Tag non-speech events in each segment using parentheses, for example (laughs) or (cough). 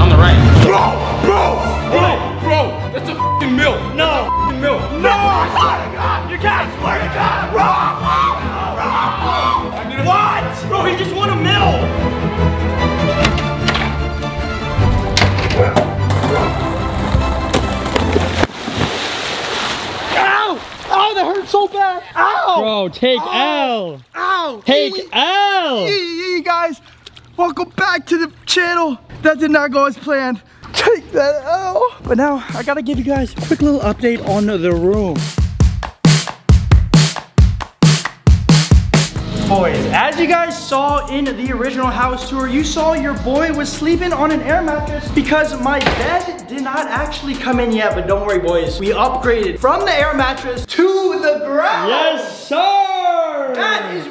On the right. Bro, bro, Bro, bro, that's a fucking mill. No. That's a fucking mill. No, I swear to God. You can't swear to God. Bro, bro, bro. What? Bro, he just won a mill. Ow! Ow, that hurt so bad. Ow! Bro, take Ow. L. Ow! Take Yee, L. yee, yee, guys. Welcome back to the channel. That did not go as planned. Take that L. But now, I gotta give you guys a quick little update on the room. Boys, as you guys saw in the original house tour, you saw your boy was sleeping on an air mattress because my bed did not actually come in yet, but don't worry boys. We upgraded from the air mattress to the ground. Yes, sir. That is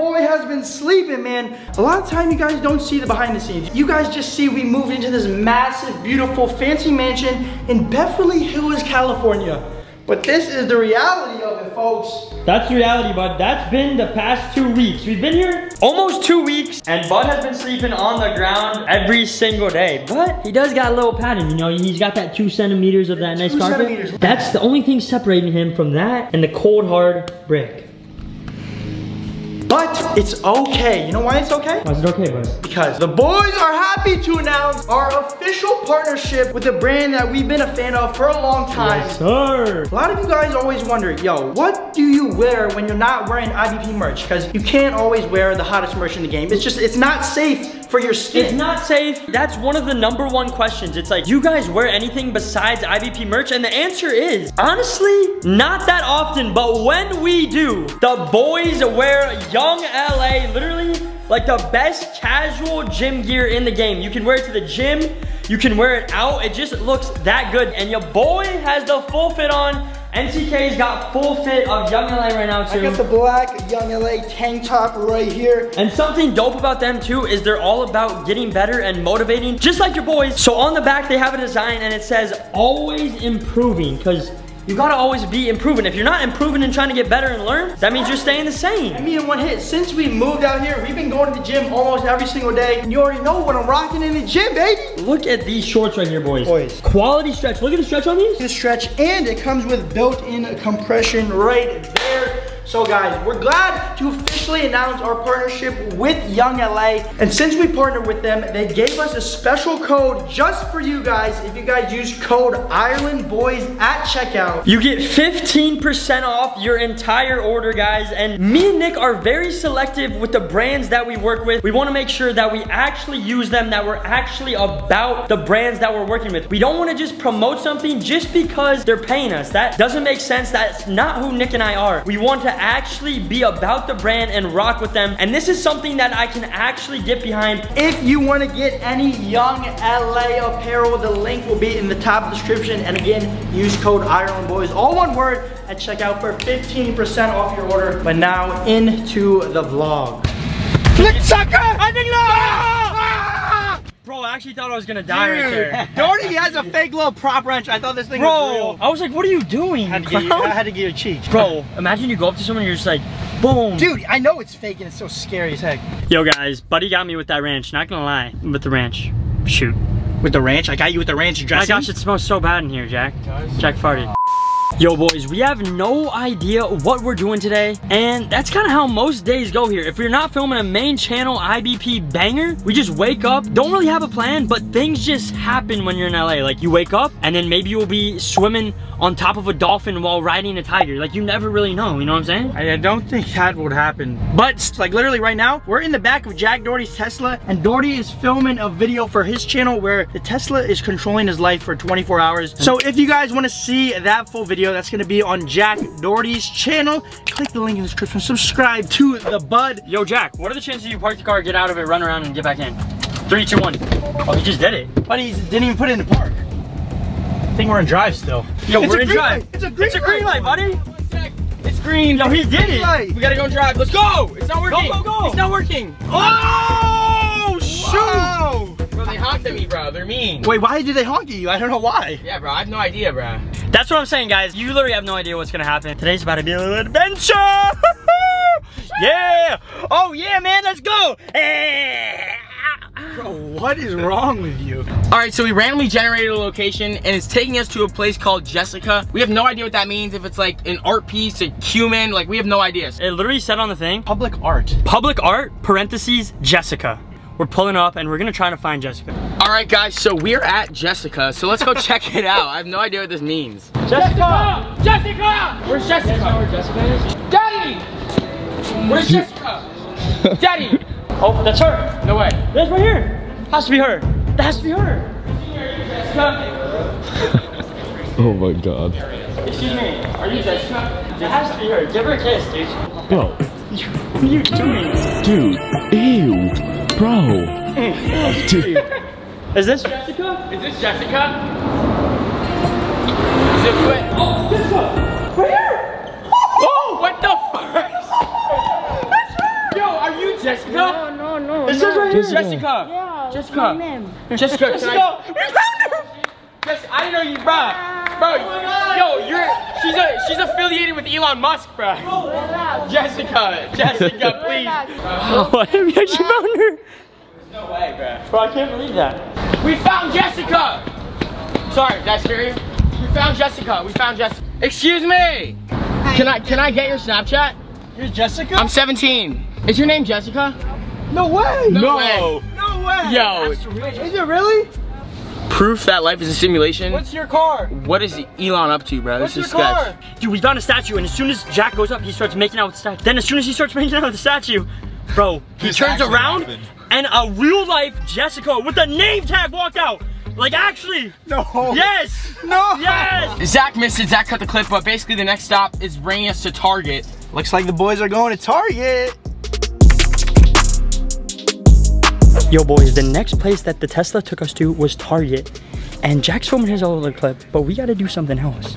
boy has been sleeping, man. A lot of time you guys don't see the behind the scenes. You guys just see we moved into this massive, beautiful, fancy mansion in Beverly Hills, California. But this is the reality of it, folks. That's the reality, bud. That's been the past two weeks. We've been here almost two weeks, and Bud has been sleeping on the ground every single day. But he does got a little pattern, you know. He's got that two centimeters of that nice Two carpet. centimeters. That's the only thing separating him from that and the cold hard brick. But it's okay. You know why it's okay? Why is it okay, bud? Because the boys are happy to announce our official partnership with a brand that we've been a fan of for a long time. Yes, sir. A lot of you guys always wonder, yo, what do you wear when you're not wearing IBP merch? Because you can't always wear the hottest merch in the game. It's just, it's not safe for your skin. It's not safe. That's one of the number one questions. It's like, you guys wear anything besides IBP merch? And the answer is, honestly, not that often. But when we do, the boys wear Young LA, literally like the best casual gym gear in the game. You can wear it to the gym. You can wear it out. It just looks that good. And your boy has the full fit on. Nick's got full fit of Young LA right now too. I got the black Young LA tank top right here. And something dope about them too is they're all about getting better and motivating, just like your boys. So on the back, they have a design and it says always improving because you gotta always be improving. If you're not improving and trying to get better and learn, that means you're staying the I same. mean, in one hit, since we moved out here, we've been going to the gym almost every single day. And you already know what I'm rocking in the gym, baby. Look at these shorts right here, boys. Boys. Quality stretch. Look at the stretch on these. This stretch, and it comes with built-in compression right there. So guys, we're glad to officially announce our partnership with Young LA. And since we partnered with them, they gave us a special code just for you guys. If you guys use code Ireland Boys at checkout. You get 15% off your entire order, guys. And me and Nick are very selective with the brands that we work with. We wanna make sure that we actually use them, that we're actually about the brands that we're working with. We don't wanna just promote something just because they're paying us. That doesn't make sense. That's not who Nick and I are. We want to actually be about the brand and rock with them. And this is something that I can actually get behind. If you want to get any Young LA apparel, the link will be in the top description. And again, use code Ireland Boys, all one word, at checkout for 15% off your order. But now into the vlog. Nick sucker! I think Bro, I actually thought I was gonna die right there. Doherty has a fake little prop wrench. I thought this thing was Bro, real. I was like, what are you doing? I had, to get you, I had to get your cheeks. Bro, imagine you go up to someone and you're just like, boom. Dude, I know it's fake and it's so scary as heck. Yo guys, buddy got me with that ranch, not gonna lie, with the ranch. Shoot. With the ranch? I got you with the ranch My dressing? gosh, it smells so bad in here, Jack. Jack farted. Yo boys, we have no idea what we're doing today, and that's kind of how most days go here. If we're not filming a main channel IBP banger, we just wake up, don't really have a plan, but things just happen when you're in LA. Like you wake up, and then maybe you'll be swimming on top of a dolphin while riding a tiger. Like you never really know, you know what I'm saying? I I don't think that would happen. But like literally right now, we're in the back of Jack Doherty's Tesla and Doherty is filming a video for his channel where the Tesla is controlling his life for 24 hours. So if you guys want to see that full video, that's going to be on Jack Doherty's channel. Click the link in the description. Subscribe to the bud. Yo Jack, what are the chances you park the car, get out of it, run around, and get back in? Three, two, one. Oh, he just did it. But he didn't even put it in the park. I think we're in drive still. Yo, It's we're in drive. light. It's a green It's a green light, light. buddy. It's green. Yo, he did it. light. We gotta go drive. Let's go. It's not working. go, go. go. It's not working. Oh, shoot! They honked at me, bro. They're mean. Wait, why do they honk at you? I don't know why. Yeah, bro. I have no idea, bro. That's what I'm saying, guys. You literally have no idea what's gonna happen. Today's about to be a little adventure. (laughs) yeah. Oh yeah, man. Let's go. Bro, what is wrong with you? All right, so we randomly generated a location and it's taking us to a place called Jessica. We have no idea what that means. If it's like an art piece, a human, like we have no idea. It literally said on the thing, Public art. public art, parentheses, Jessica. We're pulling up and we're gonna try to find Jessica. All right, guys, so we're at Jessica. So let's go check it out. I have no idea what this means. Jessica! Jessica! Where's Jessica? where Jessica is? Daddy! Where's Jessica? Daddy! (laughs) Oh, that's her. No way. That's right here. Has to be her. That has to be her. (laughs) Oh my god. Excuse me, are you Jessica? It has to be her. Give her a kiss, dude. Bro. (laughs) What are you doing? Dude. Ew. Bro. Dude. (laughs) Is this Jessica? Is this Jessica? Is it what? Oh, Jessica! Right here! (laughs) Oh, what the fuck? Yo, are you Jessica? No, no, no. It no. says right here. Jessica. Yeah, Jessica. That's my name. Jessica, can I? Jessica! Jess, I didn't know you, bro. Bro, oh yo, you're she's a she's affiliated with Elon Musk, bro. Relax. Jessica, Jessica, please. Relax. Oh, we (laughs) actually found her. There's no way, bro. Bro, I can't believe that. We found Jessica. Sorry, that's scary. We found Jessica. We found Jessica. Excuse me. Can I can I get your Snapchat? You're Jessica? I'm 17. Is your name Jessica? no way! No way. No way! Yo, Is it really? Proof that life is a simulation. What's your car? What is Elon up to, bro? What's this is your sketch. car? Dude, we found a statue, and as soon as Jack goes up, he starts making out with the statue. Then as soon as he starts (laughs) making out with the statue, bro, he turns around, happened. and a real life Jessica with a name tag walked out. Like actually, No. yes, No. yes. Zach missed it. Zach cut the clip, but basically the next stop is bringing us to Target. Looks like the boys are going to Target. Yo, boys, the next place that the Tesla took us to was Target. And Jack's filming his little clip, but we gotta do something else.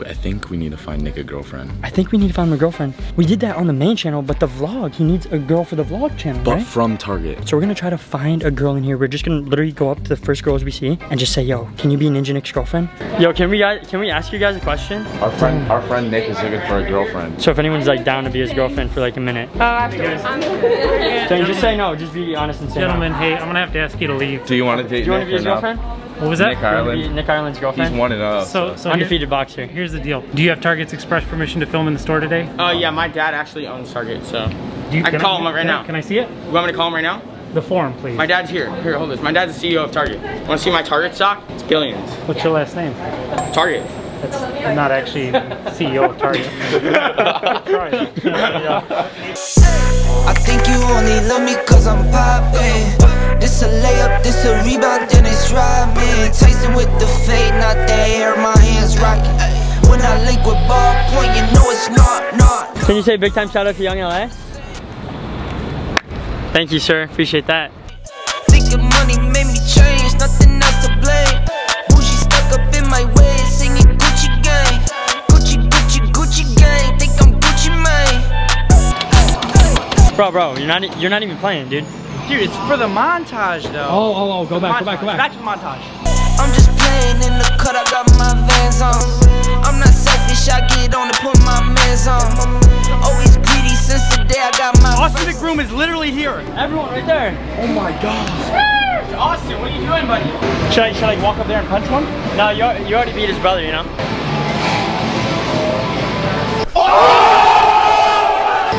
I think we need to find Nick a girlfriend. I think we need to find him a girlfriend. We did that on the main channel, but the vlog, he needs a girl for the vlog channel, But right? from Target. So we're gonna try to find a girl in here. We're just gonna literally go up to the first girls we see and just say, yo, can you be Ninja Nick's girlfriend? Yo, can we guys, can we ask you guys a question? Our friend our friend Nick is looking for a girlfriend. So if anyone's like down to be his girlfriend for like a minute. So you just say no, just be honest and say no. Gentlemen, hey, I'm gonna have to ask you to leave. Do you want to date Do you wanna Nick be his girlfriend? not? Girlfriend? What was that? Nick You wanna be Ireland. Nick Ireland's girlfriend. He's one and up. So, so here- Undefeated boxer. here's the deal. Do you have Target's express permission to film in the store today? Oh yeah, my dad actually owns Target, so Do you, I can call him right can I- now. Can I see it? you want me to call him right now? The form, please. My dad's here. Here, hold this. My dad's the CEO of Target. Want to see my Target stock? It's billions. What's your last name? Target. That's I'm not actually CEO of Target. (laughs) Yeah. I think you only love me cause I'm poppin'. This a layup, this a rebound, then it's robbing. Tyson with the fade, not the hair, my hands rockin'. When I link with ball point, you know it's not, not. Can you say big time shout out to Young LA? Thank you, sir. Appreciate that. Thinking money made me change, nothing else to blame. Bougie stuck up in my way, singing Gucci gang. Gucci, Gucci, Gucci gang. Think I'm Gucci Mane. Bro, bro, you're not you're not even playing, dude. Dude, it's for the montage though. Oh, oh, oh, go back, go back, go back. Back to the montage. I'm just playing in the cut, I got my vans on. I'm not selfish, I get on to put my mans on. Always greedy since the day I got my Austin McBroom is literally here. Everyone right there. Oh my god. Austin, what are you doing, buddy? Should I, should I walk up there and punch one? No, you, you already beat his brother, you know? Oh!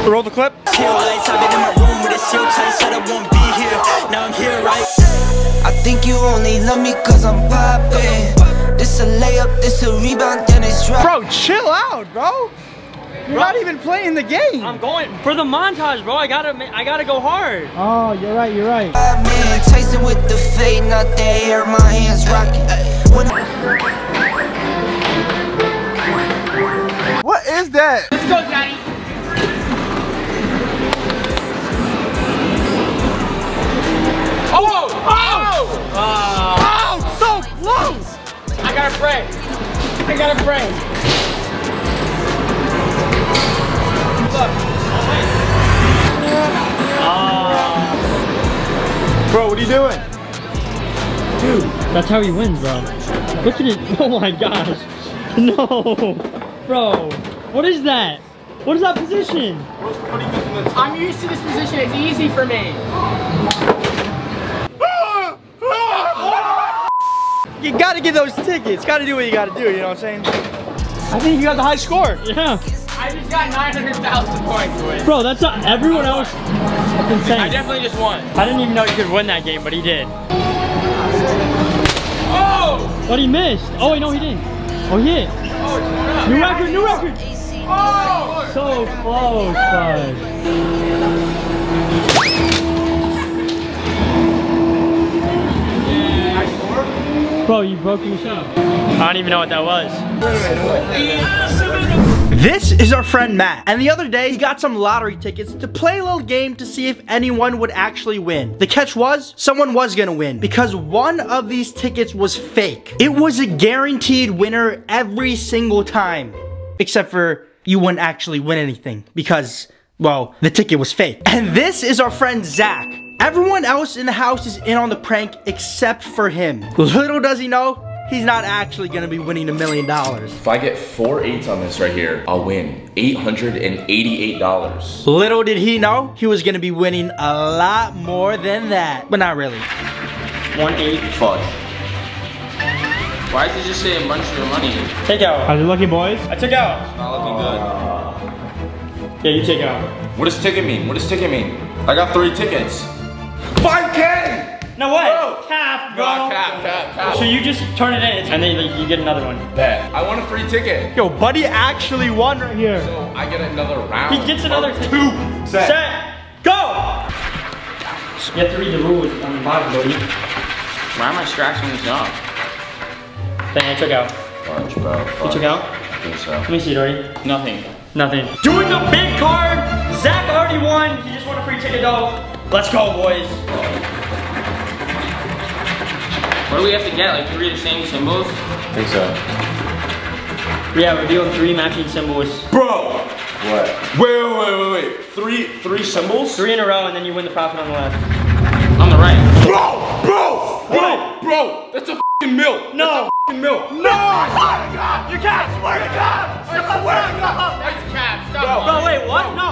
Roll the clip. Pure lights, I've been in my room with a seal tight, said I won't be here. Now I'm here, right? I think you only love me cause I'm poppin'. This a layup, this a rebound, then it's right. Bro, chill out, bro. You're not even playing the game. I'm going for the montage, bro. I gotta, I gotta go hard. oh, you're right, you're right. Man, Tyson with the fade, not the hair, my hands rockin'. When What is that? Let's go, Daddy. Oh! Oh! Oh, so close. I got a friend. I gotta a friend. Bro, what are you doing? Dude, that's how he wins, bro. Look at it. (laughs) Oh my gosh. No. Bro, what is that? What is that position? I'm used to this position. It's easy for me. You gotta get those tickets. Gotta do what you gotta do, you know what I'm saying? I think you got the high score. Yeah. I just got 900,000 points, boys. Bro, that's not everyone else. That's insane. I definitely just won. I didn't even know you could win that game, but he did. Oh! But he missed. Oh, wait, no, he didn't. Oh, he hit. New record, new record. Oh! So close, bud. Bro, you broke your shot. I don't even know what that was. This is our friend Matt, and the other day he got some lottery tickets to play a little game to see if anyone would actually win. The catch was, someone was gonna win, because one of these tickets was fake. It was a guaranteed winner every single time, except for you wouldn't actually win anything, because, well, the ticket was fake. And this is our friend Zach. Everyone else in the house is in on the prank except for him. Little does he know, he's not actually gonna be winning a million dollars. If I get four eights on this right here, I'll win $888. Little did he know, he was gonna be winning a lot more than that. But not really. One eight. Fuck. Why does it just say a bunch of your money? Take out. Are you lucky boys? I took out. Not looking good. Yeah, you take out. What does ticket mean? What does ticket mean? I got three tickets. 5K! No way. Bro. Cap, bro. Nah, cap, cap, cap. So you just turn it in, and then like, you get another one. Bet. I want a free ticket. Yo, buddy actually won right here. So I get another round. He gets another ticket. Two. Set. Set. Go. You have to read the rules on the bottom, buddy. Why am I scratching this up? Then I took out. Fudge, bro. You took out? I think so. Let me see, Dory. Nothing. Nothing. Doing the big card. Zach already won. He just won a free ticket though. Let's go, boys. What do we have to get? Like three of the same symbols? I think so. Yeah, reveal three matching symbols. Bro! What? Wait, wait, wait, wait, wait. Three, three symbols? Three in a row, and then you win the profit on the left. On the right. Bro! Bro! Bro! Bro! That's a fucking mill! No. Fucking mill! No! I swear to God! You can't! I swear to God! I swear to God! That's cap. Stop. Bro, Oh, wait, what? No.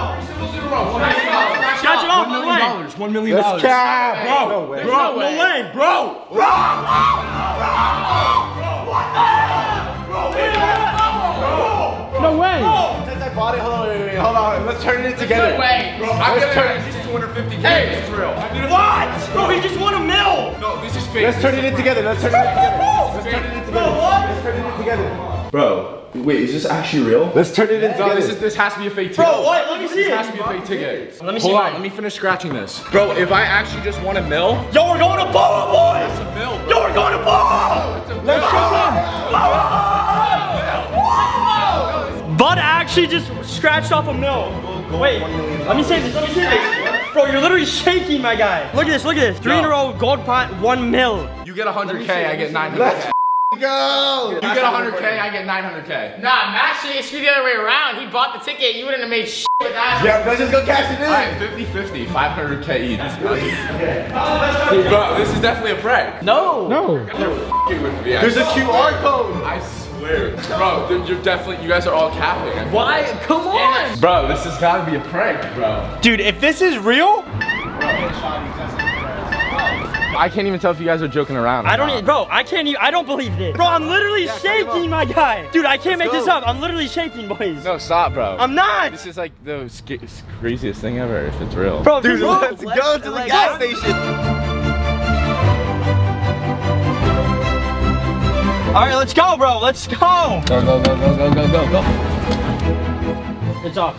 Scratch it off. No way. One million dollars. cap. Bro! Bro! No way. Bro! No way. Since I bought it, hold on, wait, wait, wait, hold on. Let's turn it together. No way. Bro, I'm Let's gonna turn- at least 250k. Hey. This is real. What? Bro, he just won a mill. No, this is fake. Let's turn it in together. Let's turn it in together. Let's turn it in together. Let's turn it in together. Bro, wait, is this actually real? Let's turn it in Bro, together. this is this has to be a fake ticket. Bro, what? Let me see This it. has to be a fake ticket. Let me see Hold on, let me finish scratching this. Bro, if I actually just won a mill, Yo, we're going to Boa, boys. it's a mill. Yo, we're going to Boa. Let's Bud actually just scratched off a mill. Wait, let me say this, let me say this. Bro, you're literally shaking, my guy. Look at this, look at this. Three in a row, gold pot, one mil. You get 100k, I get 900k. Let's (laughs) Go! You get 100k, I get 900k. Nah, actually, it should be the other way around. He bought the ticket. You wouldn't have made shit with that. Yeah, let's just go cash it in. Alright, 50 50, 500k each. Bro, this is definitely a prank. No. No. Fucking with me, There's a QR code. I swear. Bro, you're definitely, you guys are all capping. Why? Come on. Bro, this has gotta be a prank, bro. Dude, if this is real, I can't even tell if you guys are joking around. I don't, not. e- bro, I can't even, I don't believe this. Bro, I'm literally shaking, my guy. Dude, I can't make this up. I'm literally shaking, boys. No, stop, bro. I'm not. This is like the sca- craziest thing ever, if it's real. Bro, Dude, this- let's go to the gas station. All right, let's go, bro. Let's go. Go, go, go, go, go, go, go, go. It's off.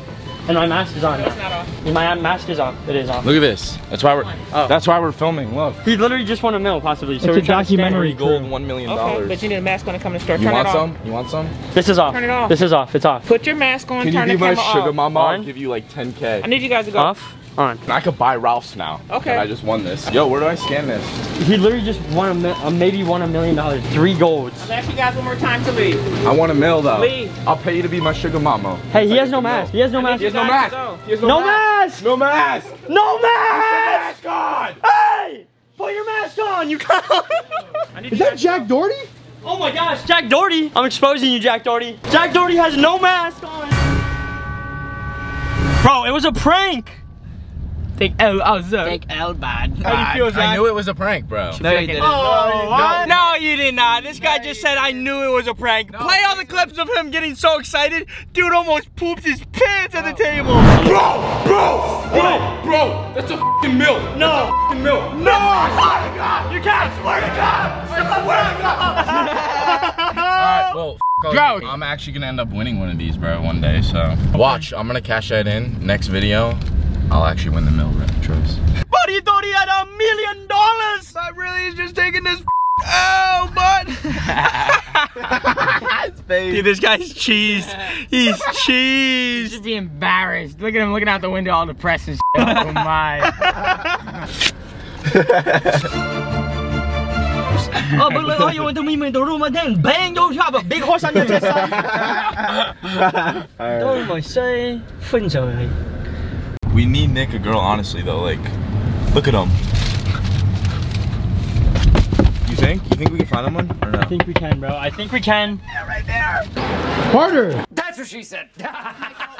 And my mask is on. It's not off. My mask is off. It is off. Look at this. That's why we're. Oh. That's why we're filming. Look. He literally just won a mill, possibly. So It's we're a trying to scam him. documentary. Gold, one million dollars. Okay, dollars. but you need a mask when I come in the store. You Turn want it off. some? You want some? This is off. Turn it off. This is off. It's off. Put your mask on. Can you turn be the my camera sugar off. mama? On? I'll give you like 10k. I need you guys to go. Off. On. I could buy Ralph's now. Okay. I just won this. Yo, where do I scan this? He literally just won a, mi- uh, maybe won a million dollars. Three golds. I'll ask you guys one more time to leave. I want a mill though. Leave. I'll pay you to be my sugar mama. Hey, he Like has no a mill. mask. He has no mask. He has no mask. He has no, No mask. mask. No mask. No mask. Mask on. Hey, put your mask on. You can't. Is that guys to Jack Doherty? oh my gosh, Jack Doherty. I'm exposing you, Jack Doherty. Jack Doherty has no mask on. Bro, it was a prank. Take L oh, also. Take L bad. how do you feel, Zach? I knew it was a prank, bro. Oh, no, you didn't. Oh, what? No, you did not. Nah, this guy just said I knew it was a prank. Play all the clips of him getting so excited. Dude almost pooped his pants at the table. Bro, bro, bro, bro. That's a fucking milk. No. Fucking milk. No! I swear to God! You can't! I swear to God! I swear to God! (laughs) Alright, well, f- Bro. I'm actually gonna end up winning one of these, bro, one day, so. Watch, I'm gonna cash that in. Next video, I'll actually win the mill, bro. Trust. Buddy thought he had a million dollars! But really, he's just taking this Oh, bud! (laughs) Dude, this guy's cheese. He's cheese. Just be embarrassed. Look at him looking out the window, all depressed and shit. Oh my. (laughs) Oh, but look, all you want to meet me in the room again. Bang, you have a big horse on your chest. (laughs) Don't my say, 分手而已。 We need Nick a girl, honestly, though. Like, look at him. You think? You think we can find him one or no? I think we can, bro. I think we can. Yeah, right there. Harder. That's what she said. (laughs)